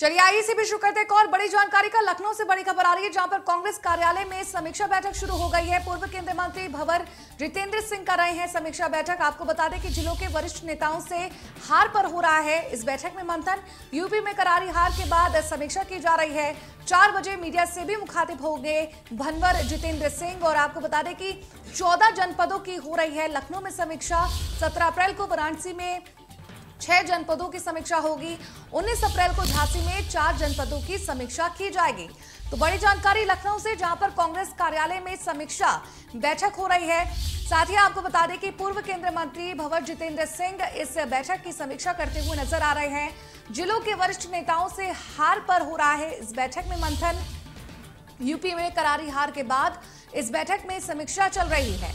चलिए आइए से भी शुरू करते एक और बड़ी जानकारी का। लखनऊ से बड़ी खबर आ रही है, जहाँ पर कांग्रेस कार्यालय में समीक्षा बैठक शुरू हो गई है। पूर्व केंद्रीय मंत्री भवर जितेंद्र सिंह कर रहे हैं समीक्षा बैठक। आपको बता दें कि जिलों के वरिष्ठ नेताओं से हार पर हो रहा है। इस बैठक में मंथन यूपी में करारी हार के बाद समीक्षा की जा रही है। चार बजे मीडिया से भी मुखातिब होंगे भनवर जितेंद्र सिंह। और आपको बता दें कि चौदह जनपदों की हो रही है लखनऊ में समीक्षा। सत्रह अप्रैल को वाराणसी में छह जनपदों की समीक्षा होगी। 19 अप्रैल को झांसी में चार जनपदों की समीक्षा की जाएगी। तो बड़ी जानकारी लखनऊ से, जहाँ पर कांग्रेस कार्यालय में समीक्षा बैठक हो रही है। साथ ही आपको बता दें कि पूर्व केंद्रीय मंत्री भवर जितेंद्र सिंह इस बैठक की समीक्षा करते हुए नज़र आ रहे हैं। जिलों के वरिष्ठ नेताओं से हार पर हो रहा है इस बैठक में मंथन। यूपी में करारी हार के बाद इस बैठक में समीक्षा चल रही है।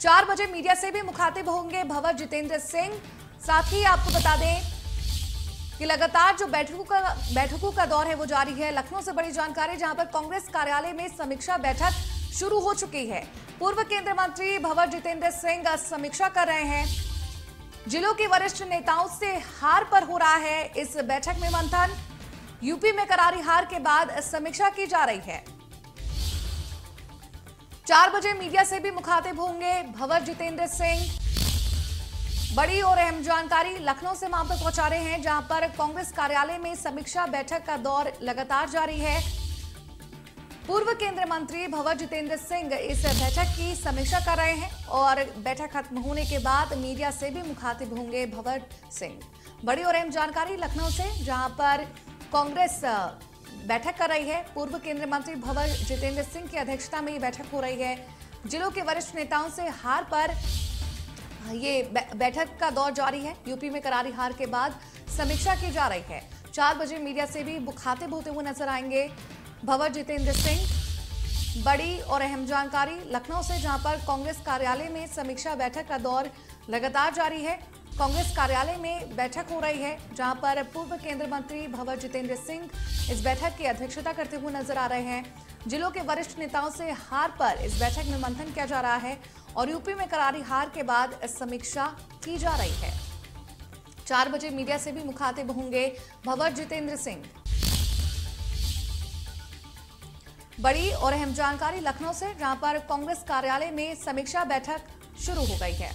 चार बजे मीडिया से भी मुखातिब होंगे भवर जितेंद्र सिंह। साथ ही आपको बता दें कि लगातार जो बैठकों का बैठकों का दौर है, वो जारी है लखनऊ से बड़ी जानकारी, जहाँ पर कांग्रेस कार्यालय में समीक्षा बैठक शुरू हो चुकी है। पूर्व केंद्रीय मंत्री भवर जितेंद्र सिंह समीक्षा कर रहे हैं। जिलों के वरिष्ठ नेताओं से हार पर हो रहा है इस बैठक में मंथन। यूपी में करारी हार के बाद समीक्षा की जा रही है। चार बजे मीडिया से भी मुखातिब होंगे भवर जितेंद्र सिंह। बड़ी और अहम जानकारी लखनऊ से वहाँ पर पहुँचा रहे हैं, जहाँ पर कांग्रेस कार्यालय में समीक्षा बैठक का दौर लगातार जारी है। पूर्व केंद्रीय मंत्री भवर जितेंद्र सिंह इस बैठक की समीक्षा कर रहे हैं और बैठक खत्म होने के बाद मीडिया से भी मुखातिब होंगे भवर सिंह। बड़ी और अहम जानकारी लखनऊ से, जहाँ पर कांग्रेस बैठक कर रही है। पूर्व केंद्रीय मंत्री भवर जितेंद्र सिंह की अध्यक्षता में ये बैठक हो रही है। जिलों के वरिष्ठ नेताओं से हार पर ये बैठक का दौर जारी है। यूपी में करारी हार के बाद समीक्षा की जा रही है। चार बजे मीडिया से भी मुखातिब होते हुए नज़र आएँगे भवर जितेंद्र सिंह, बड़ी और अहम जानकारी लखनऊ से, जहाँ पर कांग्रेस कार्यालय में समीक्षा बैठक का दौर लगातार जारी है। कांग्रेस कार्यालय में बैठक हो रही है, जहाँ पर पूर्व केंद्रीय मंत्री भवर जितेंद्र सिंह इस बैठक की अध्यक्षता करते हुए नज़र आ रहे हैं। जिलों के वरिष्ठ नेताओं से हार पर इस बैठक में मंथन किया जा रहा है और यूपी में करारी हार के बाद समीक्षा की जा रही है। चार बजे मीडिया से भी मुखातिब होंगे भवर जितेंद्र सिंह। बड़ी और अहम जानकारी लखनऊ से, जहाँ पर कांग्रेस कार्यालय में समीक्षा बैठक शुरू हो गई है।